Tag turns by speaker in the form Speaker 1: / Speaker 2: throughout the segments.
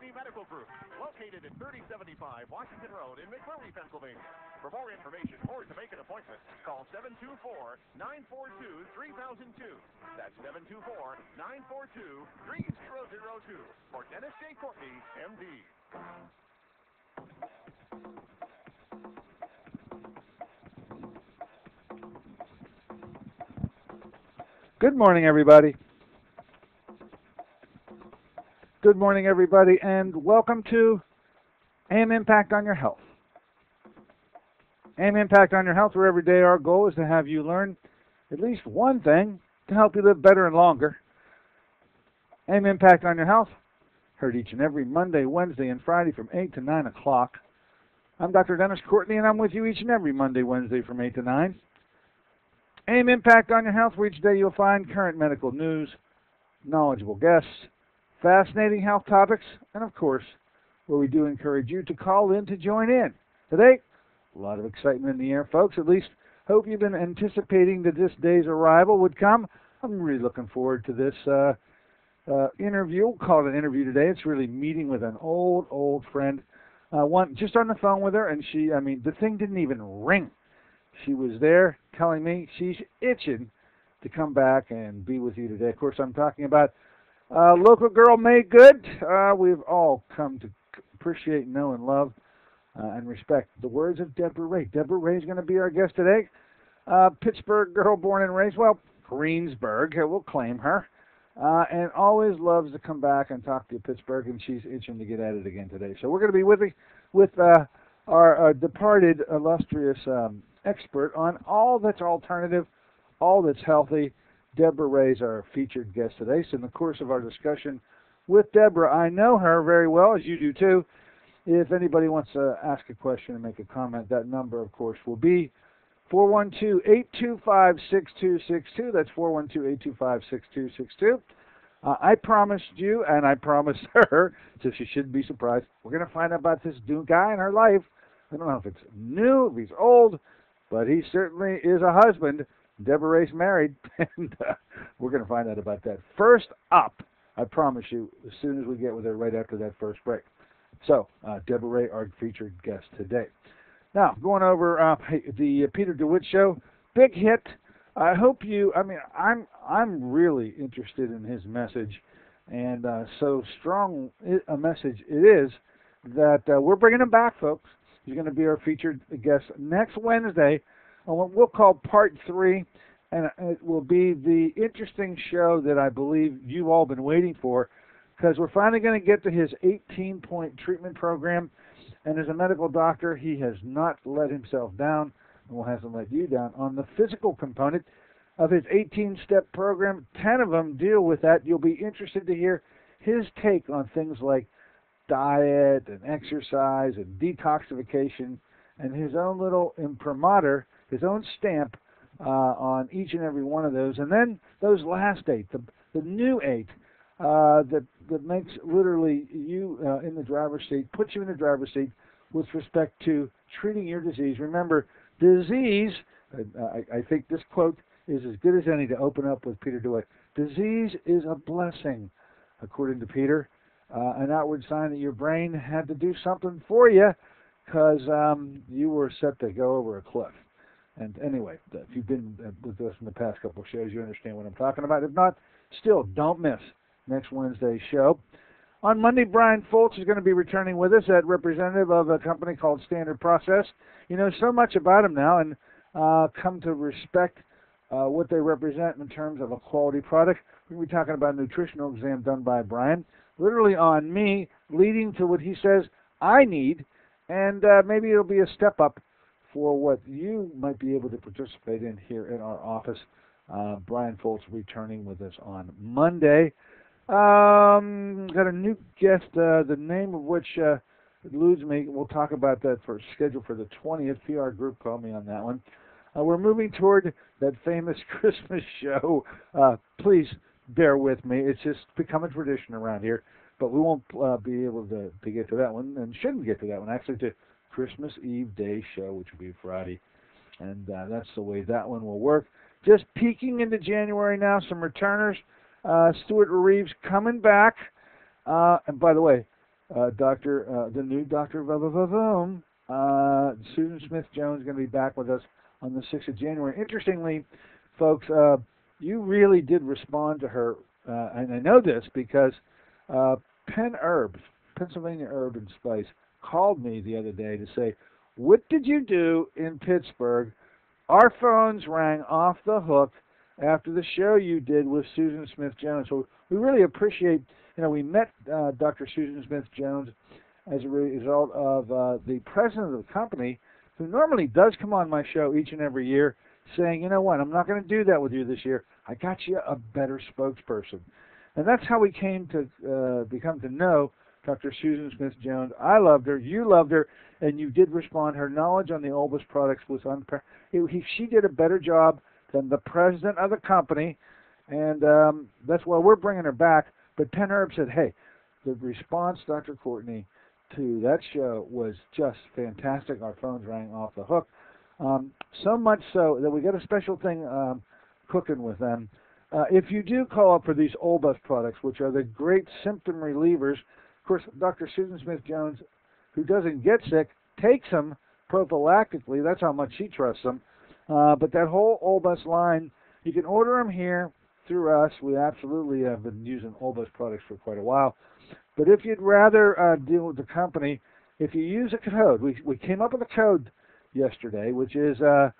Speaker 1: Courtney Medical Group, located at 3075 Washington Road in McMurray, Pennsylvania. For more information or to make an appointment, call 724-942-3002. That's 724-942-3002 for Dennis J. Courtney, MD.
Speaker 2: Good morning, everybody. Good morning, everybody, and welcome to AM Impact on Your Health. AM Impact on Your Health, where every day our goal is to have you learn at least one thing to help you live better and longer. AM Impact on Your Health, heard each and every Monday, Wednesday, and Friday from 8 to 9 o'clock. I'm Dr. Dennis Courtney, and I'm with you each and every Monday, Wednesday from 8 to 9. AM Impact on Your Health, where each day you'll find current medical news, knowledgeable guests, fascinating health topics, and of course, where we do encourage you to call in to join in. Today, a lot of excitement in the air, folks. At least hope you've been anticipating that this day's arrival would come. I'm really looking forward to this uh, uh, interview. We'll call it an interview today. It's really meeting with an old, old friend. Uh, one just on the phone with her, and she, I mean, the thing didn't even ring. She was there telling me she's itching to come back and be with you today. Of course, I'm talking about uh, local girl made Good. Uh, we've all come to appreciate, know, and love uh, and respect the words of Deborah Ray. Deborah Ray is going to be our guest today. Uh, Pittsburgh girl, born and raised, well, Greensburg. We'll claim her. Uh, and always loves to come back and talk to you, Pittsburgh, and she's itching to get at it again today. So we're going to be with with uh, our departed illustrious um, expert on all that's alternative, all that's healthy. Deborah Ray is our featured guest today. So in the course of our discussion with Deborah, I know her very well, as you do too. If anybody wants to ask a question and make a comment, that number, of course, will be 412-825-6262. That's 412-825-6262. Uh, I promised you, and I promised her, so she shouldn't be surprised, we're going to find out about this guy in her life. I don't know if it's new, if he's old, but he certainly is a husband. Deborah Ray's married, and uh, we're going to find out about that. First up, I promise you, as soon as we get with her right after that first break. So, uh, Deborah Ray, our featured guest today. Now, going over uh, the Peter DeWitt show, big hit. I hope you. I mean, I'm I'm really interested in his message, and uh, so strong a message it is that uh, we're bringing him back, folks. He's going to be our featured guest next Wednesday on what we'll call part three, and it will be the interesting show that I believe you've all been waiting for, because we're finally going to get to his 18-point treatment program. And as a medical doctor, he has not let himself down, and will hasn't let you down on the physical component of his 18-step program. Ten of them deal with that. You'll be interested to hear his take on things like diet and exercise and detoxification and his own little imprimatur, his own stamp uh, on each and every one of those. And then those last eight, the, the new eight, uh, that, that makes literally you uh, in the driver's seat, puts you in the driver's seat with respect to treating your disease. Remember, disease, I, I think this quote is as good as any to open up with Peter DeWitt. Disease is a blessing, according to Peter uh, an outward sign that your brain had to do something for you because um, you were set to go over a cliff. And anyway, if you've been uh, with us in the past couple of shows, you understand what I'm talking about. If not, still don't miss next Wednesday's show. On Monday, Brian Foltz is going to be returning with us, at representative of a company called Standard Process. You know so much about them now, and uh, come to respect uh, what they represent in terms of a quality product. We're going to be talking about a nutritional exam done by Brian literally on me, leading to what he says I need, and uh, maybe it'll be a step up for what you might be able to participate in here in our office. Uh, Brian Foltz returning with us on Monday. Um, got a new guest, uh, the name of which uh, eludes me. We'll talk about that for schedule for the 20th. PR Group called me on that one. Uh, we're moving toward that famous Christmas show. Uh, please bear with me. It's just become a tradition around here. But we won't uh, be able to, to get to that one, and shouldn't get to that one, actually, to Christmas Eve Day show, which will be Friday. And uh, that's the way that one will work. Just peeking into January now, some returners. Uh, Stuart Reeves coming back. Uh, and by the way, uh, Doctor, uh, the new Doctor Vavavavum, uh, Susan Smith Jones, going to be back with us on the 6th of January. Interestingly, folks, uh, you really did respond to her, uh, and I know this because uh, Penn Herbs, Pennsylvania Herb and Spice, called me the other day to say, "What did you do in Pittsburgh?" Our phones rang off the hook after the show you did with Susan Smith Jones. So we really appreciate. You know, we met uh, Dr. Susan Smith Jones as a result of uh, the president of the company, who normally does come on my show each and every year, saying, "You know what? I'm not going to do that with you this year. I got you a better spokesperson." And that's how we came to uh, become to know Dr. Susan Smith Jones. I loved her. You loved her, and you did respond. Her knowledge on the Olbas products was unparalleled. She did a better job than the president of the company, and um, that's why we're bringing her back. But Penn Herb said, "Hey, the response, Dr. Courtney, to that show was just fantastic. Our phones rang off the hook, um, so much so that we got a special thing um, cooking with them." Uh, if you do call up for these Olbas products, which are the great symptom relievers, course, Dr. Susan Smith Jones, who doesn't get sick, takes them prophylactically. That's how much she trusts them. Uh, but that whole Olbas line, you can order them here through us. We absolutely have been using Olbas products for quite a while. But if you'd rather uh, deal with the company, if you use a code, we, we came up with a code yesterday, which is uh,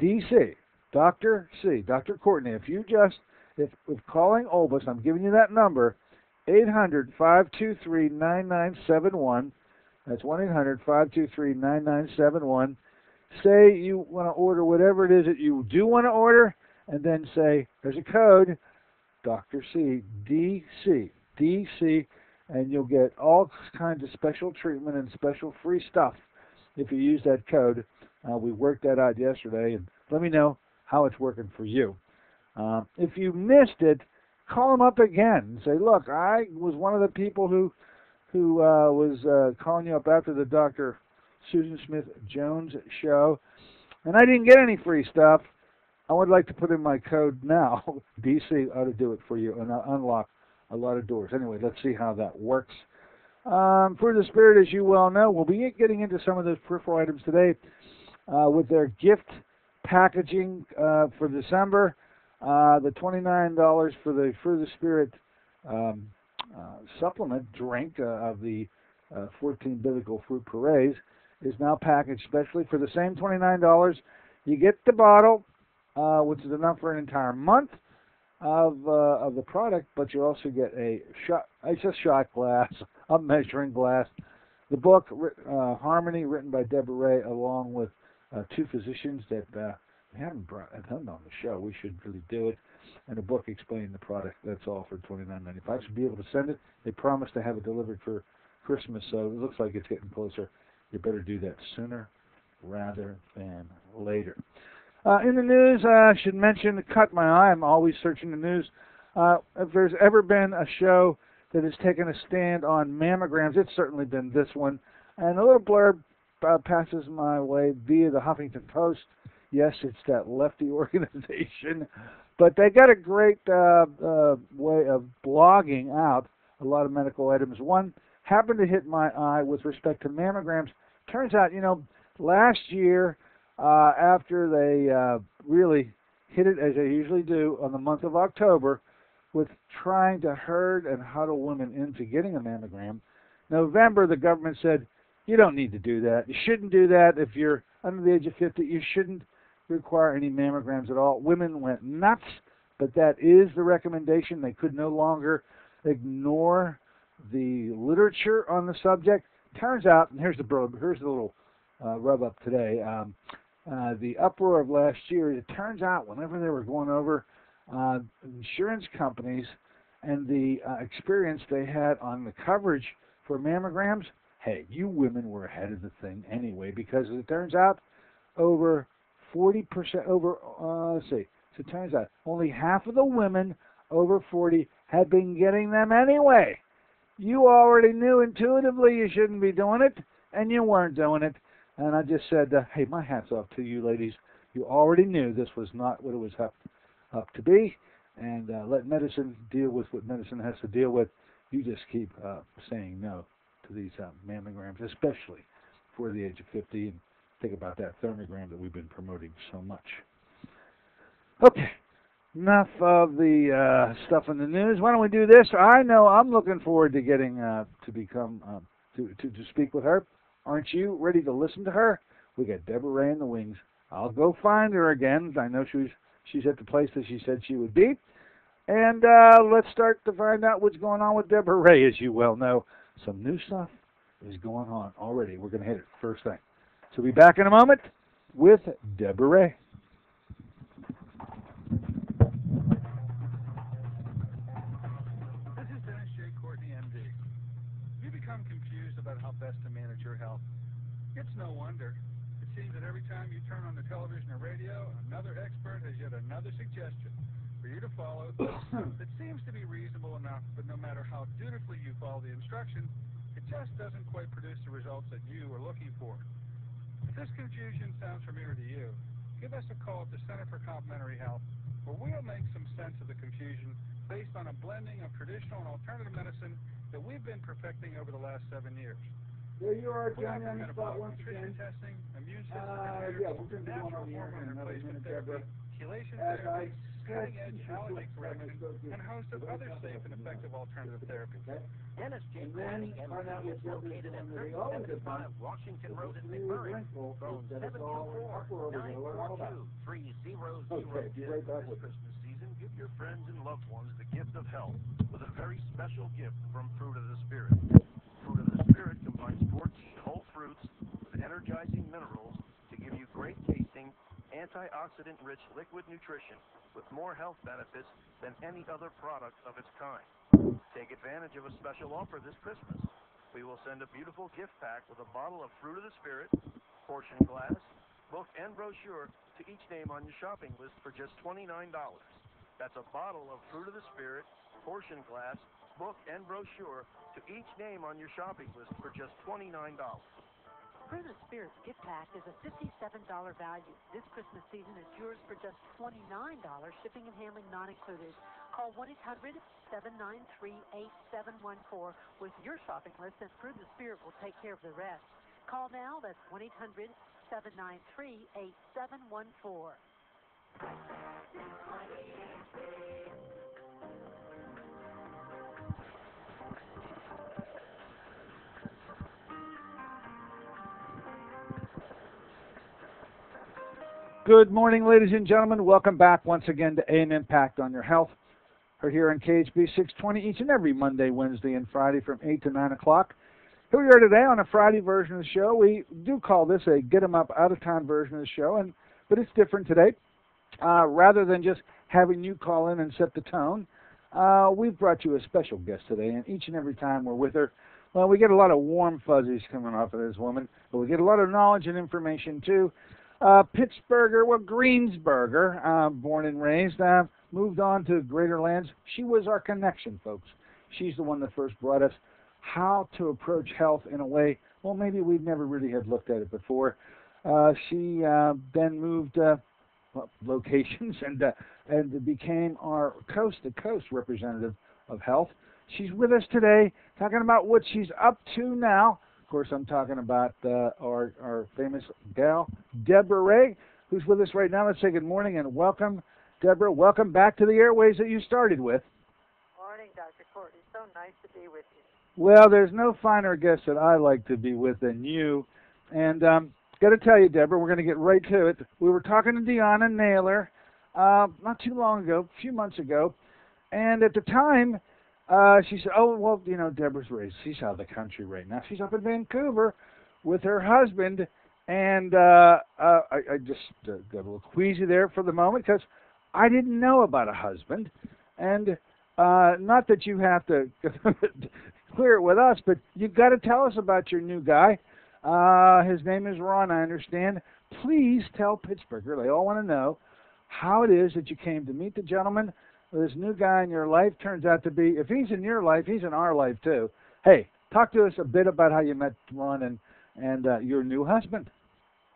Speaker 2: DC, Dr. C, Dr. Courtney. If you just, if, if calling Olbas, I'm giving you that number, 800 523 9971. That's 1 800 523 9971 say you want to order whatever it is that you do want to order, and then say, there's a code, Dr. C, DC, DC, and you'll get all kinds of special treatment and special free stuff if you use that code. Uh, we worked that out yesterday, and let me know how it's working for you. Uh, if you missed it, call them up again and say, look, I was one of the people who who uh, was uh, calling you up after the doctor Susan Smith Jones show. And I didn't get any free stuff. I would like to put in my code now. DC ought to do it for you and I'll unlock a lot of doors. Anyway, let's see how that works. Um, for the Spirit, as you well know, we'll be getting into some of those peripheral items today uh, with their gift packaging uh, for December. Uh, the $29 for the For the Spirit um, uh, supplement drink uh, of the uh, 14 Biblical Fruit Purees is now packaged specially for the same $29. You get the bottle, uh, which is enough for an entire month of of the product, but you also get a shot. It's a shot glass, a measuring glass. The book Harmony, written by Deborah Ray, along with two physicians that we haven't brought them on the show. We should really do it. And a book explaining the product. That's all for twenty nine ninety five. Should be able to send it. They promise to have it delivered for Christmas, so it looks like it's getting closer you better do that sooner rather than later. Uh, in the news, uh, I should mention, cut my eye, I'm always searching the news. Uh, if there's ever been a show that has taken a stand on mammograms, it's certainly been this one. And a little blurb uh, passes my way via the Huffington Post. Yes, it's that lefty organization, but they got a great uh, uh, way of blogging out a lot of medical items. One happened to hit my eye with respect to mammograms turns out, you know, last year, uh, after they uh, really hit it as they usually do on the month of October, with trying to herd and huddle women into getting a mammogram, November the government said, you don't need to do that. You shouldn't do that if you're under the age of 50. You shouldn't require any mammograms at all. Women went nuts, but that is the recommendation. They could no longer ignore the literature on the subject turns out, and here's the here's the little uh, rub up today. Um, uh, the uproar of last year. It turns out, whenever they were going over uh, insurance companies and the uh, experience they had on the coverage for mammograms, hey, you women were ahead of the thing anyway because it turns out over 40% over. Uh, let's see. So turns out only half of the women over 40 had been getting them anyway. You already knew intuitively you shouldn't be doing it, and you weren't doing it. And I just said, uh, hey, my hat's off to you ladies. You already knew this was not what it was up, up to be, and uh, let medicine deal with what medicine has to deal with. You just keep uh, saying no to these uh, mammograms, especially for the age of 50. Think about that thermogram that we've been promoting so much. Okay, enough of the uh, stuff in the news. Why don't we do this? I know I'm looking forward to getting uh, to become uh, to, to to speak with her. Aren't you ready to listen to her? We got Deborah Ray in the wings. I'll go find her again. I know she's she's at the place that she said she would be. And uh, let's start to find out what's going on with Deborah Ray. As you well know, some new stuff is going on already. We're going to hit it first thing. So we'll be back in a moment with Deborah Ray.
Speaker 3: This is Dennis J. Courtney, MD. You become confused about how best to manage your health. It's no wonder. It seems that every time you turn on the television or radio, another expert has yet another suggestion for you to follow that seems to be reasonable enough, but no matter how dutifully you follow the instruction, it just doesn't quite produce the results that you are looking for. If this confusion sounds familiar to you, give us a call at the Center for Complementary Health, where we'll make some sense of the confusion based on a blending of traditional and alternative medicine that we've been perfecting over the last seven years.
Speaker 2: There you are, Johnny, on the spot once
Speaker 3: nutrition
Speaker 2: again.
Speaker 3: testing, immune system
Speaker 2: Uh, yeah, we're gonna go on the air in another minute,
Speaker 3: therapy,
Speaker 2: Deborah.
Speaker 3: chelation
Speaker 2: As I
Speaker 3: therapy, cutting-edge
Speaker 2: you
Speaker 3: allergy correction, and a host of other safe and effective alternative therapies.
Speaker 1: Dennis J.
Speaker 2: And
Speaker 1: MD,
Speaker 2: what
Speaker 1: is located at
Speaker 2: doing that he always has done.
Speaker 1: 3075 Washington Road in McMurray. Phone
Speaker 2: that it's all in upper over there. Learn all about it.
Speaker 1: 724-942-3002.
Speaker 2: Okay, be right back
Speaker 1: This. Christmas season, give your friends and loved ones the gift of health with a very special gift from Fruit of the Spirit. Fruit of the Spirit combines 14 whole fruits with energizing minerals to give you great tasting, antioxidant-rich liquid nutrition with more health benefits than any other product of its kind. Take advantage of a special offer this Christmas. We will send a beautiful gift pack with a bottle of Fruit of the Spirit, portion glass, book, and brochure to each name on your shopping list for just $29. That's a bottle of Fruit of the Spirit, portion glass, book, and brochure to each name on your shopping list for just $29.
Speaker 4: Of Spirits gift pack is a $57 value. This Christmas season is yours for just $29, shipping and handling not included. Call 1-800-793-8714 with your shopping list and Fruit the Spirit will take care of the rest. Call now, that's 1-800-793-8714.
Speaker 2: Good morning, ladies and gentlemen. Welcome back once again to AM Impact on Your Health. We're here on KHB 620 each and every Monday, Wednesday, and Friday from 8 to 9 o'clock. Here we are today on a Friday version of the show. We do call this a get 'em up out of town version of the show, and but it's different today. Uh, rather than just having you call in and set the tone, uh, we've brought you a special guest today, and each and every time we're with her, well, we get a lot of warm fuzzies coming off of this woman, but we get a lot of knowledge and information too. Uh, Pittsburgher, well, Greensburger, uh, born and raised, uh, moved on to Greater Lands. She was our connection, folks. She's the one that first brought us how to approach health in a way, well, maybe we never really had looked at it before. Uh, she uh, then moved uh, locations and uh, and became our coast to coast representative of health. She's with us today, talking about what she's up to now. Course, I'm talking about uh, our our famous gal Deborah Ray, who's with us right now. Let's say good morning and welcome, Deborah. Welcome back to the airways that you started with.
Speaker 5: Morning, Dr. Courtney. So nice to be with you.
Speaker 2: Well, there's no finer guest that I like to be with than you. And um, got to tell you, Deborah, we're going to get right to it. We were talking to Deanna Naylor uh, not too long ago, a few months ago, and at the time, uh, she said, "Oh, well, you know, Deborah's raised. She's out of the country right now. She's up in Vancouver with her husband." And uh, uh, I, I just uh, got a little queasy there for the moment because I didn't know about a husband, and uh, not that you have to clear it with us, but you've got to tell us about your new guy. Uh, his name is Ron, I understand. Please tell Pittsburgher, they all want to know how it is that you came to meet the gentleman. This new guy in your life turns out to be, if he's in your life, he's in our life too. Hey, talk to us a bit about how you met Ron and, and uh, your new husband.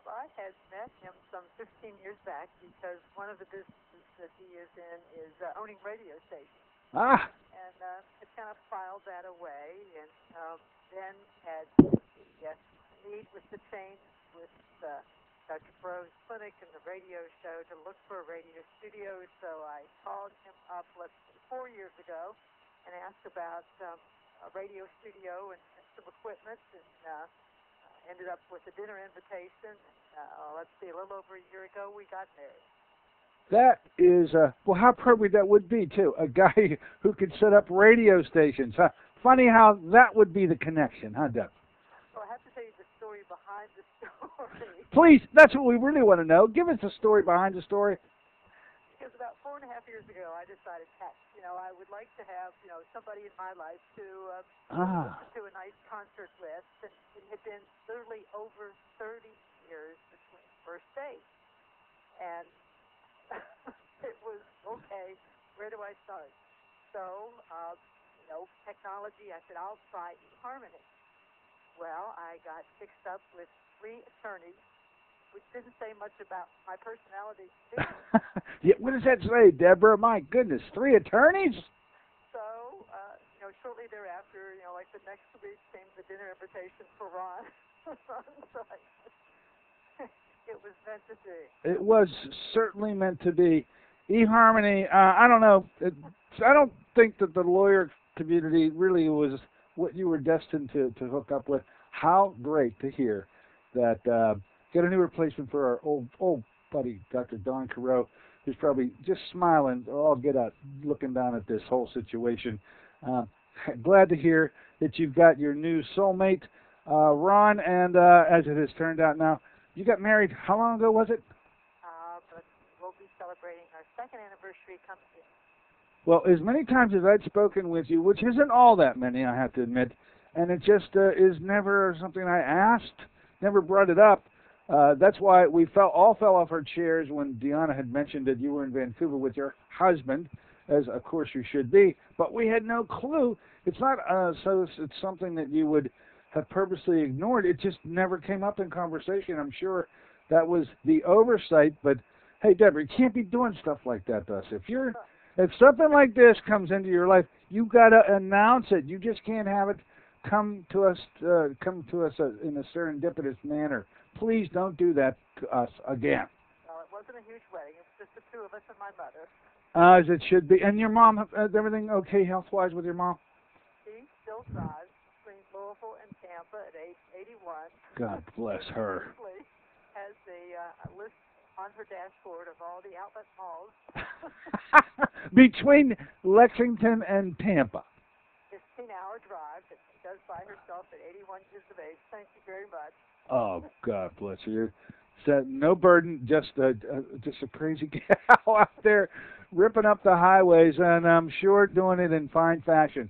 Speaker 5: Well, I had met him some 15 years back because one of the businesses that he is in is uh, owning radio stations.
Speaker 2: Ah,
Speaker 5: And uh, had kind of filed that away, and um, then had yes, need with the change with uh, Dr. Burroughs Clinic and the radio show to look for a radio studio. So I called him up let's see, four years ago and asked about um, a radio studio and, and some equipment, and uh, uh, ended up with a dinner invitation. Uh, let's see, a little over a year ago, we got married.
Speaker 2: That is, uh, well, how appropriate that would be, too. A guy who could set up radio stations. Huh? Funny how that would be the connection, huh, Deb?
Speaker 5: So I have to tell you the story behind the story.
Speaker 2: Please, that's what we really want to know. Give us the story behind the story.
Speaker 5: Because about four and a half years ago, I decided, heck, you know, I would like to have, you know, somebody in my life to uh,
Speaker 2: Ah.
Speaker 5: to a nice concert with. And it had been literally over 30 years between first dates. And it was, okay, where do I start? So, uh, you know, technology, I said, I'll try eHarmony. Well, I got fixed up with three attorneys, which didn't say much about my personality.
Speaker 2: yeah, what does that say, Deborah? My goodness, three attorneys?
Speaker 5: So, uh, you know, shortly thereafter, you know, like the next week came the dinner invitation for Ron. so I, it was meant to be.
Speaker 2: It was certainly meant to be. eHarmony, uh, I don't know. It, I don't think that the lawyer community really was what you were destined to, to hook up with. How great to hear that uh, get a new replacement for our old old buddy, Dr. Don Carrow, who's probably just smiling, all get out, looking down at this whole situation. Uh, glad to hear that you've got your new soulmate, uh, Ron, and uh, as it has turned out now, you got married. How long ago was it?
Speaker 5: Uh, but we'll be celebrating our second anniversary in.
Speaker 2: Well, as many times as I'd spoken with you, which isn't all that many, I have to admit, and it just uh, is never something I asked, never brought it up. Uh, that's why we fell all fell off our chairs when Deanna had mentioned that you were in Vancouver with your husband, as of course you should be. But we had no clue. It's not uh, so. It's, something that you would have purposely ignored. It just never came up in conversation. I'm sure that was the oversight. But hey, Deborah, you can't be doing stuff like that to us. If you're if something like this comes into your life, you got to announce it. You just can't have it come to us uh, come to us uh, in a serendipitous manner. Please don't do that to us again.
Speaker 5: Well, it wasn't a huge wedding. It was just the two of us and my mother.
Speaker 2: Uh, as it should be. And your mom, uh, is everything okay health wise with your mom?
Speaker 5: She still drives between Louisville and Tampa at age 81.
Speaker 2: God bless her.
Speaker 5: Actually has a, uh, list on her dashboard of all the outlet malls.
Speaker 2: Between Lexington and Tampa.
Speaker 5: 15 hour drive that she does by herself at 81 years of age. Thank you very much.
Speaker 2: Oh God bless you. So no burden, just a, a just a crazy gal out there ripping up the highways, and I'm sure doing it in fine fashion.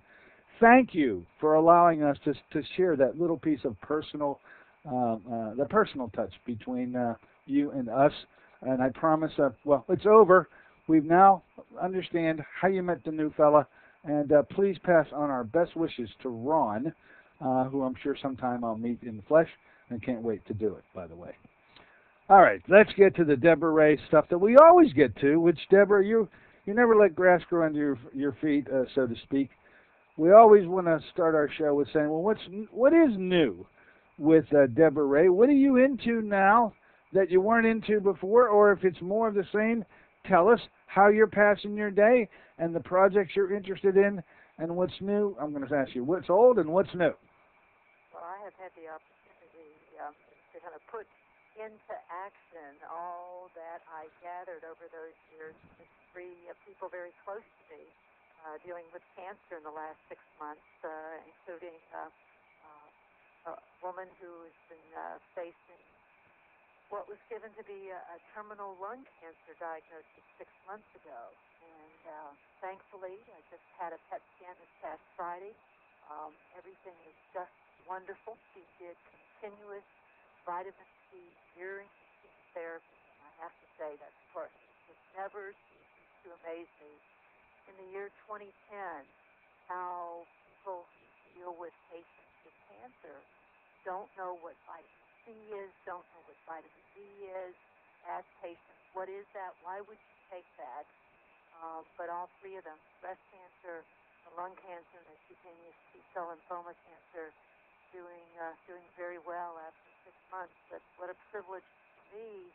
Speaker 2: Thank you for allowing us to to share that little piece of personal, um, uh, the personal touch between uh, you and us. And I promise, uh, well, it's over. We've now understand how you met the new fella, and uh, please pass on our best wishes to Ron, uh, who I'm sure sometime I'll meet in the flesh, and can't wait to do it. By the way. All right, let's get to the Deborah Ray stuff that we always get to. Which Deborah, you you never let grass grow under your your feet, uh, so to speak. We always want to start our show with saying, well, what's what is new with uh, Deborah Ray? What are you into now that you weren't into before, or if it's more of the same? Tell us how you're passing your day and the projects you're interested in, and what's new. I'm going to ask you what's old and what's new.
Speaker 5: Well, I have had the opportunity um, to kind of put into action all that I gathered over those years with three uh, people very close to me uh, dealing with cancer in the last six months, uh, including uh, uh, a woman who has been uh, facing what was given to be a, a terminal lung cancer diagnosis six months ago. And uh, thankfully, I just had a PET scan this past Friday. Um, everything is just wonderful. She did continuous vitamin C urine therapy. I have to say that part just never ceases to amaze me. In the year 2010, how people deal with patients with cancer don't know what vitamin Is, don't know what vitamin D is, ask patients, what is that? Why would you take that? Um, but all three of them, breast cancer, lung cancer and cutaneous T-cell lymphoma cancer, doing uh, doing very well after six months. But what a privilege for me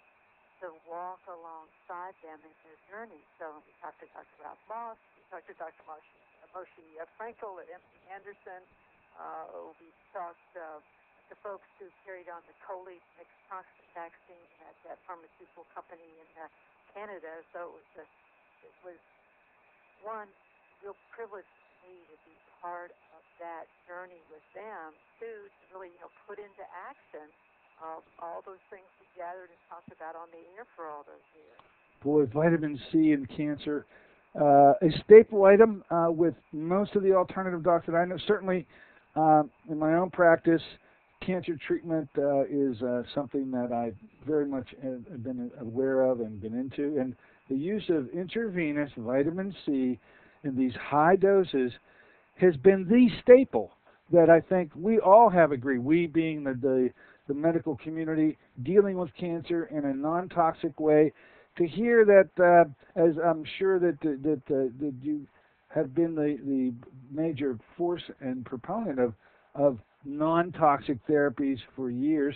Speaker 5: to walk alongside them in their journey. So we talked to Dr. Ralph Moss, we talked to Dr. Moshe, uh, Moshe uh, Frenkel at MD Anderson. Uh, we talked uh, to folks who carried on the Coley toxin vaccine at that pharmaceutical company in uh, Canada. So it was a, it was one real privilege for me to be part of that journey with them. Two, to really you know put into action uh, all those things we gathered and talked about on the air for all those years.
Speaker 2: Boy, vitamin C and cancer, uh, a staple item uh, with most of the alternative docs that I know. Certainly, uh, in my own practice, cancer treatment uh, is uh, something that I very much have been aware of and been into. And the use of intravenous vitamin C in these high doses has been the staple that I think we all have agreed. We being the, the the medical community dealing with cancer in a non-toxic way. To hear that, uh, as I'm sure that that uh, that you have been the the major force and proponent of of non-toxic therapies for years,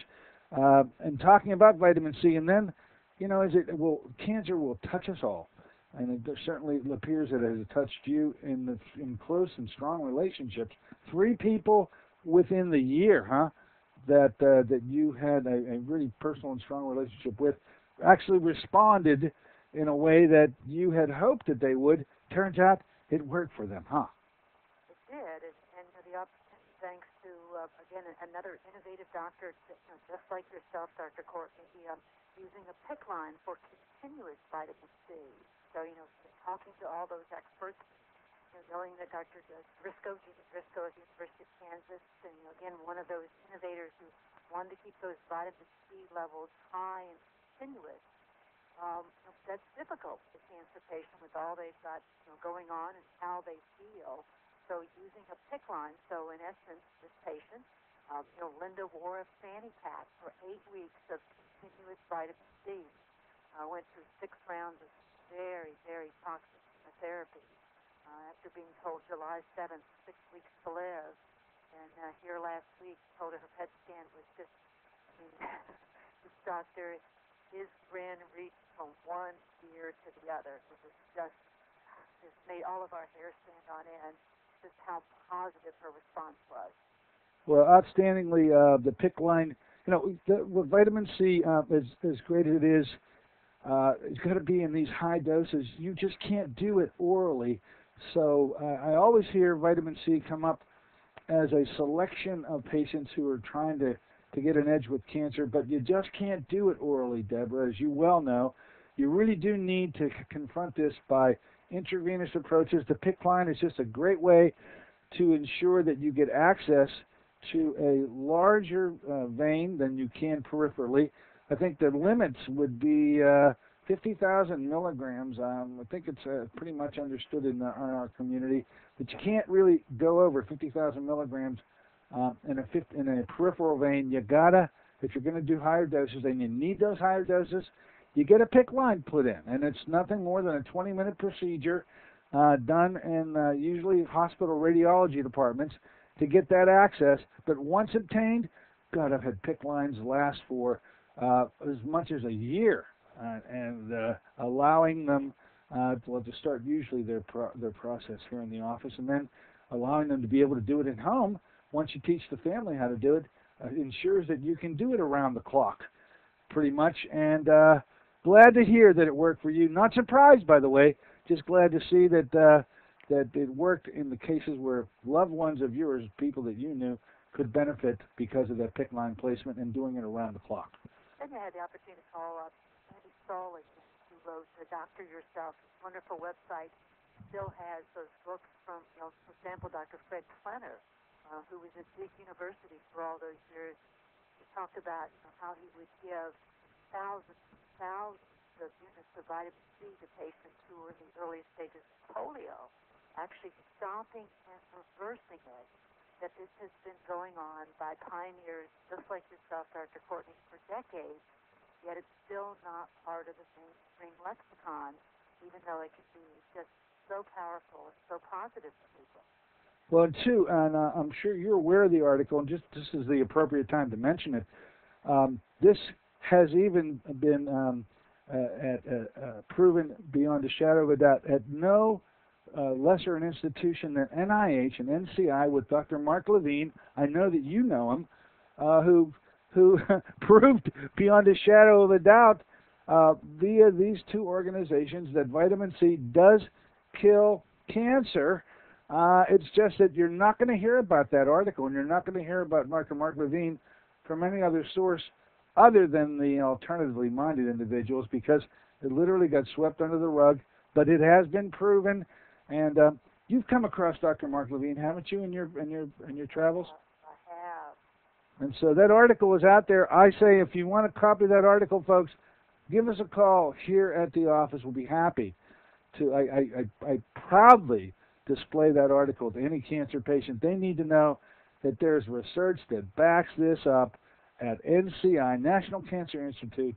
Speaker 2: uh, and talking about vitamin C, and then, you know, is it will cancer will touch us all, and it certainly appears that it has touched you in the in close and strong relationships. Three people within the year, huh? that uh, that you had a, a really personal and strong relationship with actually responded in a way that you had hoped that they would. Turns out it worked for them, huh?
Speaker 5: It did, and, and the opportunity, thanks uh, again another innovative doctor, just like yourself, Dr. Courtney, um, using a PICC line for continuous vitamin C. So you know, talking to all those experts, you know, knowing that Dr. Drisko, Judith Drisko at the University of Kansas, and you know, again, one of those innovators who wanted to keep those vitamin C levels high and continuous. Um, that's difficult for cancer patient with all they've got you know, going on and how they feel. So using a PICC line, so in essence, this patient, um, you know, Linda wore a fanny pack for eight weeks of continuous vitamin C. Uh, went through six rounds of very, very toxic therapy uh, after being told July 7th, six weeks to live. And uh, here last week, told her her PET scan was just, I mean, this doctor, his grin reached from one ear to the other. It was just, just made all of our hair stand on end, just how positive her response was.
Speaker 2: Well, outstandingly, uh, the PICC line, you know, the, vitamin C, uh, as, as great as it is, uh, it's got to be in these high doses. You just can't do it orally. So uh, I always hear vitamin C come up as a selection of patients who are trying to, to get an edge with cancer, but you just can't do it orally, Deborah, as you well know. You really do need to confront this by intravenous approaches. The PICC line is just a great way to ensure that you get access to a larger uh, vein than you can peripherally. I think the limits would be uh, 50,000 milligrams. Um, I think it's uh, pretty much understood in, the, in, our community that you can't really go over 50,000 milligrams uh, in a in a peripheral vein. You gotta, if you're going to do higher doses, and you need those higher doses, you get a PICC line put in, and it's nothing more than a 20-minute procedure uh, done in uh, usually hospital radiology departments to get that access. But once obtained, God, I've had PICC lines last for uh, as much as a year uh, and uh, allowing them uh, to, well, to start usually their pro- their process here in the office, and then allowing them to be able to do it at home. Once you teach the family how to do it, uh, ensures that you can do it around the clock, pretty much. And uh, glad to hear that it worked for you. Not surprised, by the way. Just glad to see that uh, that it worked in the cases where loved ones of yours, people that you knew, could benefit because of that PICC line placement and doing it around the clock.
Speaker 5: And you had the opportunity to call up Solich, who wrote The Doctor Yourself, wonderful website, still has those books from, you know, for example, Dr. Fred Klenner, uh, who was at Duke University for all those years. He talked about you know, how he would give thousands and thousands of units of vitamin C to patients who were in the early stages of polio, actually stopping and reversing it. That this has been going on by pioneers just like yourself, Dr. Courtney, for decades yet it's still not part of the mainstream lexicon, even though it could be just so powerful and so positive for people.
Speaker 2: Well, two, and uh, I'm sure you're aware of the article, and just this is the appropriate time to mention it. Um, this has even been um, uh, at, uh, uh, proven beyond a shadow of a doubt at no lesser an institution than NIH and NCI with Dr. Mark Levine. I know that you know him, who who proved beyond a shadow of a doubt uh, via these two organizations that vitamin C does kill cancer. Uh, it's just that you're not going to hear about that article, and you're not going to hear about Mark Dr. Mark Levine from any other source other than the alternatively minded individuals because it literally got swept under the rug. But it has been proven, and uh, you've come across Dr. Mark Levine, haven't you, in your in your in your travels?
Speaker 5: I have.
Speaker 2: And so that article is out there. I say if you want to copy that article, folks, give us a call here at the office. We'll be happy to. I I, I, I proudly display that article to any cancer patient. They need to know that there's research that backs this up at NCI, National Cancer Institute,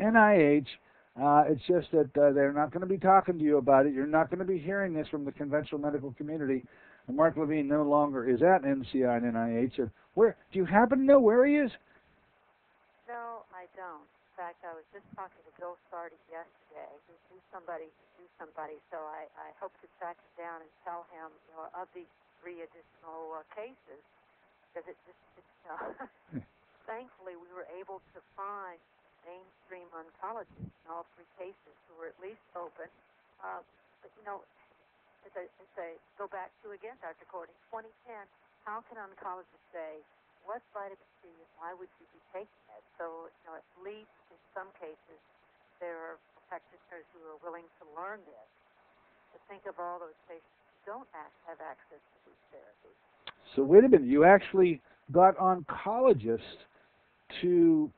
Speaker 2: NIH. Uh, it's just that uh, they're not going to be talking to you about it. You're not going to be hearing this from the conventional medical community. And Mark Levine no longer is at NCI and NIH. And where do you happen to know where he is?
Speaker 5: No, I don't. In fact, I was just talking to Bill Sardi yesterday, who's, who's somebody, who's somebody. So I, I hope to track him down and tell him, you know, of these three additional uh, cases, because it just, it's, uh, thankfully we were able to find mainstream oncologists in all three cases who were at least open. Uh, but you know, as I, as I go back to again, Dr. Courtney, 2010, how can oncologists say what's vitamin C and why would you be taking it? So you know, at least in some cases, there are practitioners who are willing to learn this. To think of all those patients who don't have access to these therapies.
Speaker 2: So wait a minute, you actually got oncologists to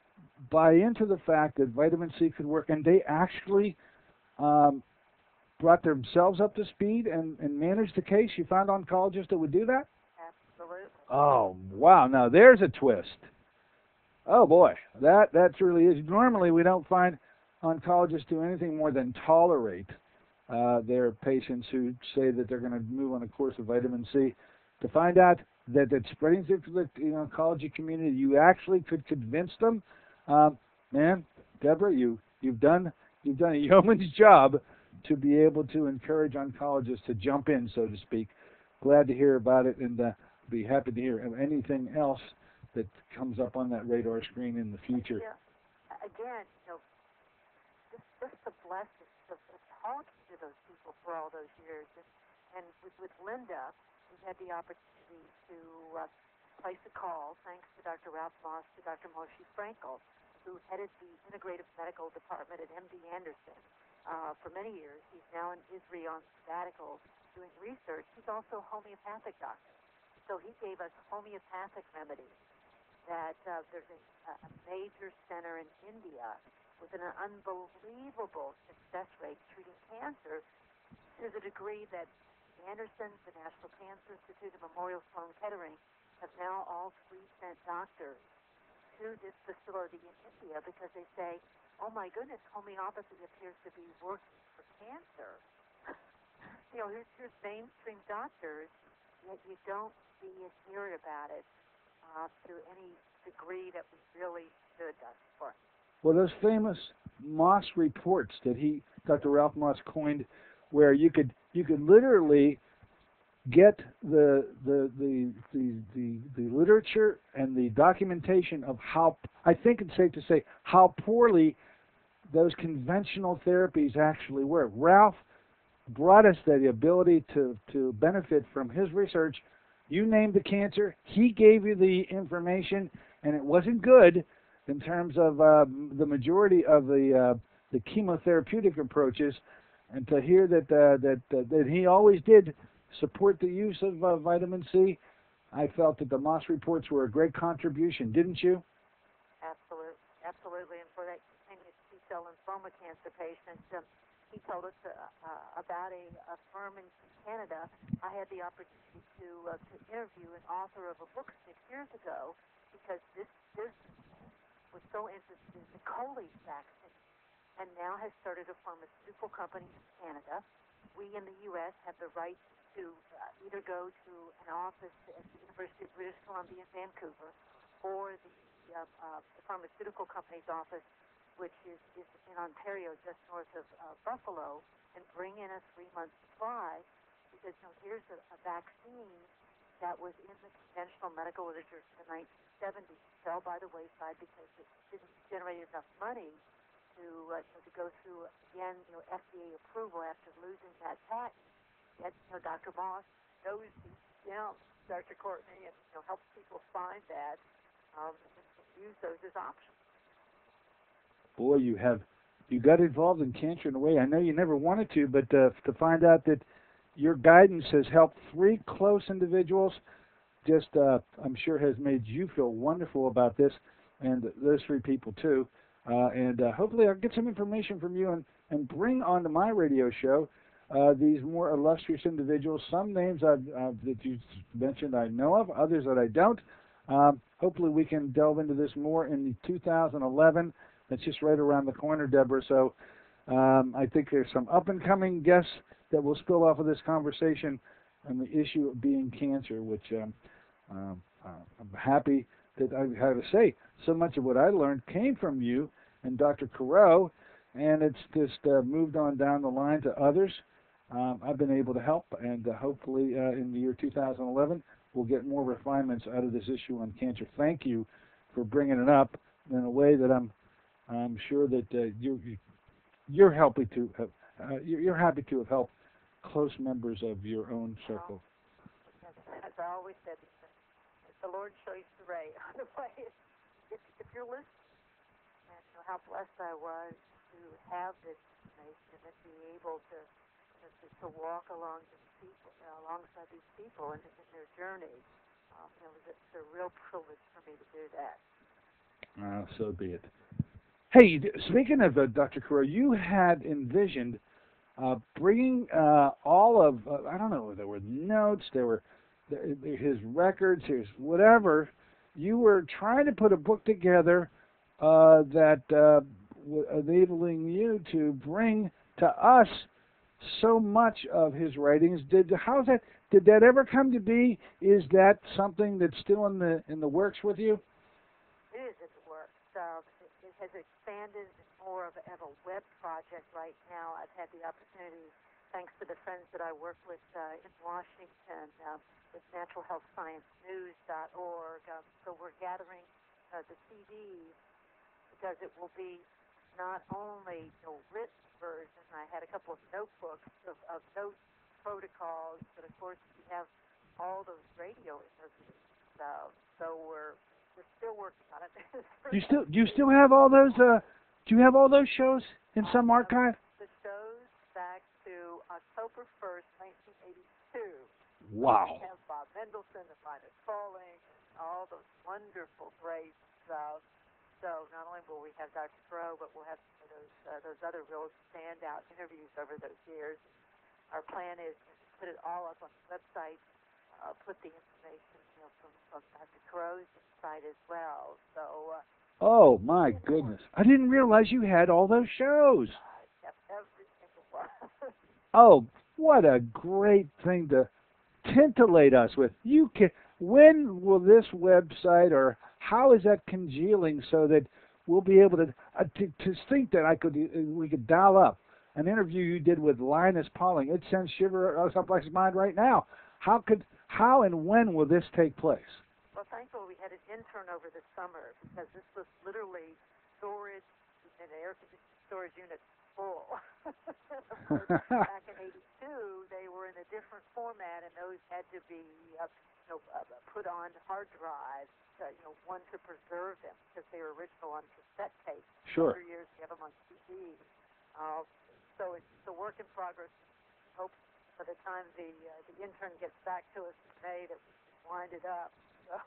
Speaker 2: buy into the fact that vitamin C could work, and they actually um, brought themselves up to speed and, and managed the case. You found oncologists that would do that?
Speaker 5: Absolutely.
Speaker 2: Oh wow! Now there's a twist. Oh boy, that that really is. Normally we don't find oncologists do anything more than tolerate uh, their patients who say that they're going to move on a course of vitamin C. To find out that it's spreading through the you know, oncology community, you actually could convince them. Um, man, Deborah, you you've done you've done a yeoman's job to be able to encourage oncologists to jump in, so to speak. Glad to hear about it, and uh, be happy to hear anything else that comes up on that radar screen in the future.
Speaker 5: Yeah. Again, you know, just just the blessing of, of talking to those people for all those years, and, and with, with Linda, we had the opportunity to uh, place a call, thanks to Dr. Ralph Moss, to Dr. Moshe Frenkel, who headed the Integrative Medical Department at MD Anderson uh, for many years. He's now in Israel on sabbatical doing research. He's also a homeopathic doctor. So he gave us homeopathic remedies that uh, there's a, a major center in India with an unbelievable success rate treating cancer to the degree that Anderson, the National Cancer Institute, and Memorial Sloan Kettering have now all three sent doctors to this facility in India because they say, oh my goodness, homeopathy appears to be working for cancer. you know, here's, here's mainstream doctors, yet you don't see and hear about it uh, to any degree that we really should, Dr. Clark.
Speaker 2: Well, those famous Moss reports that he, Dr. Ralph Moss, coined, where you could you could literally get the the the the the, the literature and the documentation of how I think it's safe to say how poorly those conventional therapies actually work. Ralph brought us the ability to to benefit from his research. You named the cancer, he gave you the information, and it wasn't good in terms of uh, the majority of the uh, the chemotherapeutic approaches. And to hear that uh, that uh, that he always did support the use of uh, vitamin C, I felt that the Moss reports were a great contribution, didn't you?
Speaker 5: Absolutely, absolutely. And for that cutaneous T-cell lymphoma cancer patient, um, he told us uh, uh, about a, a firm in Canada. I had the opportunity to uh, to interview an author of a book six years ago because this this was so interested in the Coley's vaccine, and now has started a pharmaceutical company in Canada we in the U.S. have the right to uh, either go to an office at the University of British Columbia in Vancouver or the, uh, uh, the pharmaceutical company's office, which is, is in Ontario, just north of uh, Buffalo, and bring in a three-month supply because you know, here's a, a vaccine that was in the conventional medical literature in the 1970s, fell by the wayside because it didn't generate enough money to uh, to go through again, you know, FDA approval after losing that patent. Yet, you know, Dr. Moss knows these gems, Dr. Courtney, and you know, helps people find that um, and use those as options.
Speaker 2: Boy, you have you got involved in cancer in a way I know you never wanted to, but uh, to find out that your guidance has helped three close individuals, just uh, I'm sure has made you feel wonderful about this, and those three people too. Uh, and uh, hopefully I'll get some information from you and, and bring onto my radio show uh, these more illustrious individuals. Some names I've, that you mentioned I know of, others that I don't. Um, hopefully we can delve into this more in 2011. That's just right around the corner, Deborah. So um, I think there's some up and coming guests that will spill off of this conversation on the issue of being cancer, which um, um, I'm happy that I have to say so much of what I learned came from you and Dr. Carrow, and it's just uh, moved on down the line to others. Um, I've been able to help, and uh, hopefully uh, in the year 2011 we'll get more refinements out of this issue on cancer. Thank you for bringing it up in a way that I'm I'm sure that uh, you you're happy to have, uh, you're happy to have helped close members of your own circle.
Speaker 5: As I always said, the Lord way on the way, if, if you're listening, and you know how blessed I was to have this information and to be able to to, to walk along these people, alongside these people in, in their journey. Um, it was a, it's a real privilege for me to do that.
Speaker 2: Uh, so be it. Hey, speaking of uh, Dr. Carrow, you had envisioned uh, bringing uh, all of uh, I don't know there were notes, there were his records, his whatever. You were trying to put a book together uh, that uh, enabling you to bring to us so much of his writings. Did how's that? Did that ever come to be? Is that something that's still in the in the works with you?
Speaker 5: It is in the works. Um, it, has expanded more of of a web project right now. I've had the opportunity, thanks to the friends that I work with uh, in Washington, uh, with naturalhealthsciencenews.org. Um, so we're gathering uh, the CDs because it will be not only the written version. I had a couple of notebooks of, of note protocols, but of course we have all those radio interviews. So, so we're we're still working on it.
Speaker 2: you still do you still have all those? Uh, do you have all those shows in some archive?
Speaker 5: The shows back to October first, nineteen eighty-two.
Speaker 2: Wow.
Speaker 5: We have Bob Mendelsohn, The Linus Pauling, all those wonderful, great uh, so not only will we have Dr. Carrow, but we'll have those uh, those other real standout interviews over those years. Our plan is to put it all up on the website, uh, put the information you know, from, from Dr. Carrow's site as well. So. Uh,
Speaker 2: oh my goodness! I didn't realize you had all those shows.
Speaker 5: Uh, every single one.
Speaker 2: Oh, what a great thing to titillate us with. You can. When will this website or how is that congealing so that we'll be able to uh, to, to think that I could uh, we could dial up an interview you did with Linus Pauling. It sends shiver up my mind right now. How could how and when will this take place?
Speaker 5: Well, thankfully we had an intern over the summer because this was literally storage an air storage unit full. back in '82, they were in a different format, and those had to be uh, you know, uh, put on hard drives uh, you know, one to preserve them because they were original on cassette tape.
Speaker 2: Sure.
Speaker 5: For years, we have them on CD. Uh, so it's a work in progress. Hope by the time the uh, the intern gets back to us May that we wind it up. So.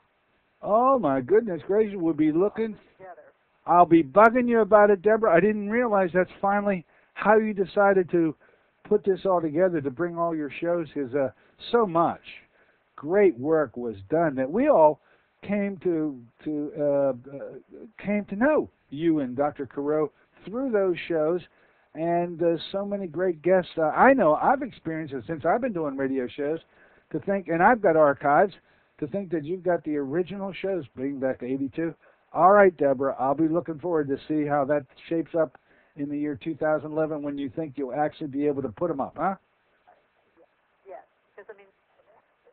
Speaker 2: Oh my goodness gracious! We'll be looking.
Speaker 5: Together.
Speaker 2: I'll be bugging you about it, Deborah. I didn't realize that's finally how you decided to put this all together to bring all your shows. Is uh, so much great work was done that we all came to to uh, uh, came to know you and Dr. Carrow through those shows, and uh, so many great guests. Uh, I know I've experienced it since I've been doing radio shows. To think, and I've got archives. To think that you've got the original shows being back to '82. All right, Deborah, I'll be looking forward to see how that shapes up in the year 2011 when you think you'll actually be able to put them up, huh?
Speaker 5: Yes, because I mean,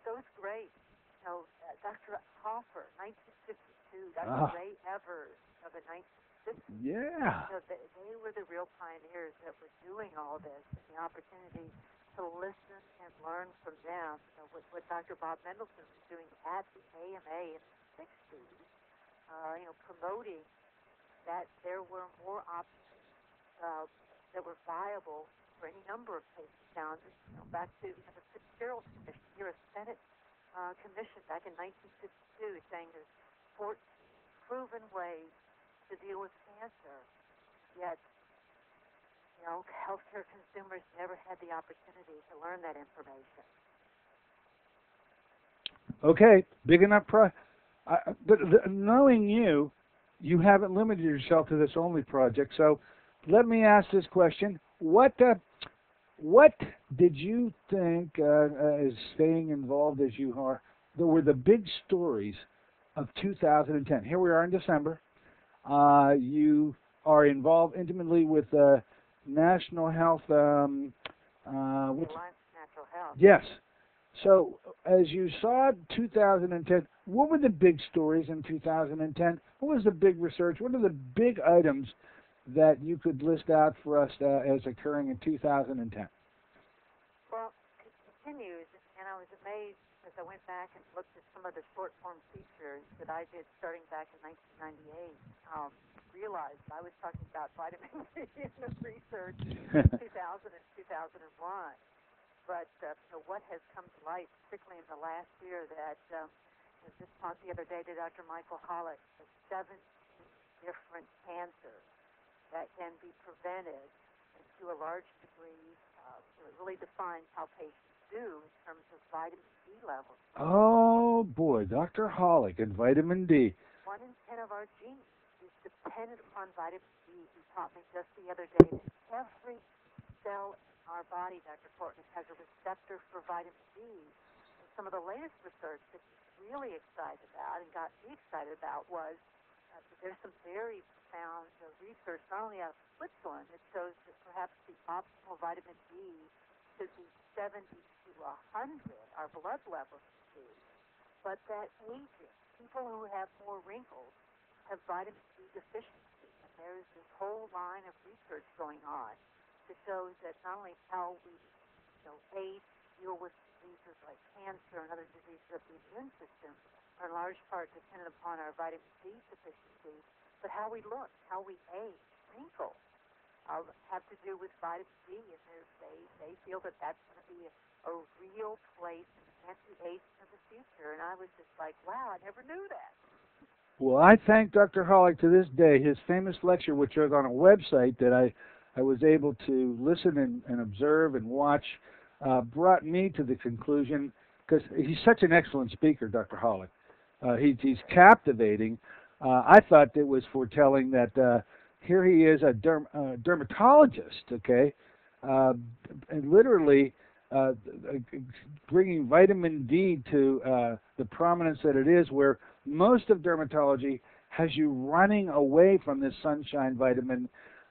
Speaker 5: those great, you know, Dr. Hoffer, 1952, Dr.
Speaker 2: Ah.
Speaker 5: Ray Evers of the 1950s.
Speaker 2: Yeah.
Speaker 5: You know, they, they were the real pioneers that were doing all this, and the opportunity to listen and learn from them. You know, what, what Dr. Bob Mendelsohn was doing at the AMA in the 60s, uh, you know, promoting that there were more options uh, that were viable for any number of patient challenges. You know, back to you know, the Fitzgerald Commission, here a Senate uh, commission back in 1952 saying there's 14 proven ways to deal with cancer, yet you know, healthcare consumers never had the opportunity to learn that information.
Speaker 2: Okay, big enough. Pro- I, but the, knowing you, you haven't limited yourself to this only project. So, let me ask this question: What, uh, what did you think, uh, uh, as staying involved as you are, that were the big stories of 2010? Here we are in December. Uh, you are involved intimately with uh, National Health. Um, uh,
Speaker 5: Natural Health.
Speaker 2: Yes. So, as you saw 2010, what were the big stories in 2010? What was the big research? What are the big items that you could list out for us uh, as occurring in 2010?
Speaker 5: Well, it continues, and I was amazed as I went back and looked at some of the short form features that I did starting back in 1998. Um, realized I was talking about vitamin D in the research in 2000 and 2001. But uh, know, what has come to light, particularly in the last year, that um, was just talked the other day to Dr. Michael Holick, the 17 different cancers that can be prevented and to a large degree, uh, it really defines how patients do in terms of vitamin D levels.
Speaker 2: oh boy, Dr. Holick and vitamin D.
Speaker 5: One in ten of our genes is dependent upon vitamin D. He taught me just the other day that every cell our body, Dr. Courtney, has a receptor for vitamin D. And some of the latest research that he's really excited about and got me excited about was uh, there's some very profound uh, research, not only out of Switzerland, that shows that perhaps the optimal vitamin D should be 70 to 100, our blood levels be, but that aging, people who have more wrinkles, have vitamin D deficiency. And there's this whole line of research going on to show that not only how we you know, age, deal with diseases like cancer and other diseases of the immune system are in large part dependent upon our vitamin D deficiency, but how we look, how we age, wrinkles, uh, have to do with vitamin D, and they they feel that that's going to be a, a real place in anti-aging of the future. And I was just like, wow, I never knew that.
Speaker 2: Well, I thank Dr. Holick to this day. His famous lecture, which was on a website that I, I was able to listen and, and observe and watch, uh, brought me to the conclusion because he's such an excellent speaker, Dr. Holick. Uh, he, he's captivating. Uh, I thought it was foretelling that uh, here he is, a derm, dermatologist, okay, uh, and literally uh, bringing vitamin D to uh, the prominence that it is, where most of dermatology has you running away from this sunshine vitamin.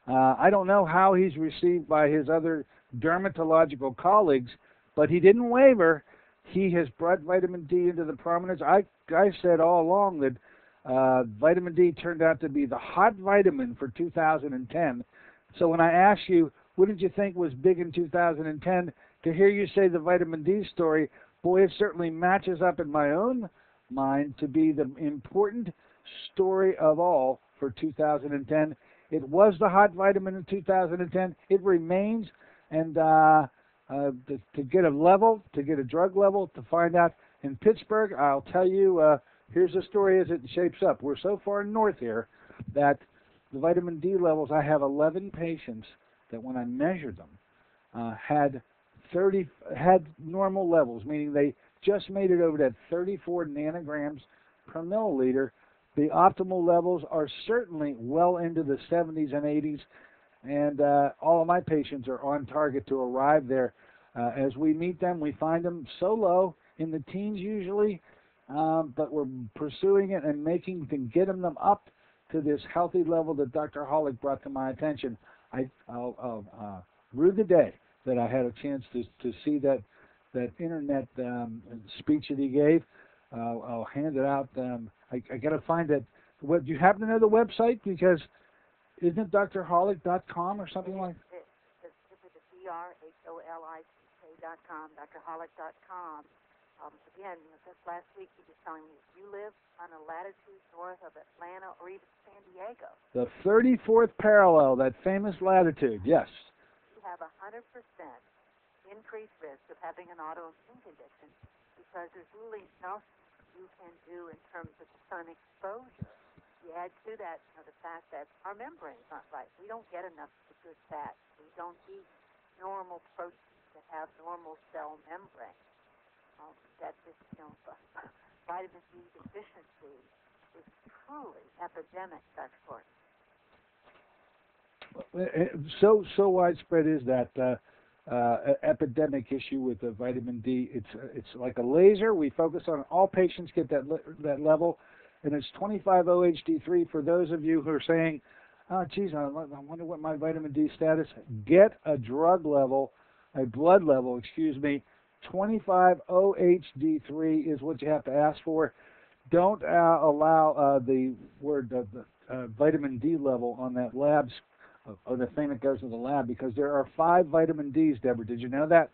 Speaker 2: Uh, I don't know how he's received by his other dermatological colleagues, but he didn't waver. He has brought vitamin D into the prominence. I I said all along that uh, vitamin D turned out to be the hot vitamin for 2010. So when I asked you, what did you think was big in 2010? To hear you say the vitamin D story, boy, it certainly matches up in my own mind to be the important story of all for 2010. It was the hot vitamin in 2010. It remains, and uh, uh, to, to get a level, to get a drug level, to find out in Pittsburgh, I'll tell you. Uh, here's the story as it shapes up. We're so far north here that the vitamin D levels. I have 11 patients that when I measured them uh, had 30 had normal levels, meaning they just made it over that 34 nanograms per milliliter. The optimal levels are certainly well into the 70s and 80s, and uh, all of my patients are on target to arrive there. Uh, as we meet them, we find them so low in the teens usually, um, but we're pursuing it and making to getting them up to this healthy level that Dr. Holick brought to my attention. I, I'll, I'll uh, rue the day that I had a chance to to see that that internet um, speech that he gave. Uh, I'll hand it out. Um, I, I got to find it. What do you happen to know the website? Because isn't it drholick.com or something like?
Speaker 5: It's, it's, the D-R-H-O-L-I-C-K dot com, drholick.com. Um, again, just last week he was telling me if you live on a latitude north of Atlanta or even San Diego,
Speaker 2: The 34th parallel, that famous latitude. Yes.
Speaker 5: you have a 100% increased risk of having an autoimmune condition because there's really nothing you can do in terms of sun exposure. You add to that you know, the fact that our membrane's not right. We don't get enough good fats. We don't eat normal proteins that have normal cell membrane. Um, that this, you know, vitamin D deficiency is truly epidemic, Dr. Gordon.
Speaker 2: So so widespread is that uh, uh, epidemic issue with the vitamin D. It's it's like a laser. We focus on all patients get that le- that level, and it's 25 OHD3 for those of you who are saying, "Oh, geez, I, I wonder what my vitamin D status." Get a drug level, a blood level, excuse me. 25 OHD3 is what you have to ask for. Don't uh, allow uh, the word the uh, vitamin D level on that lab's or the thing that goes to the lab because there are five vitamin Ds. Deborah, did you know that?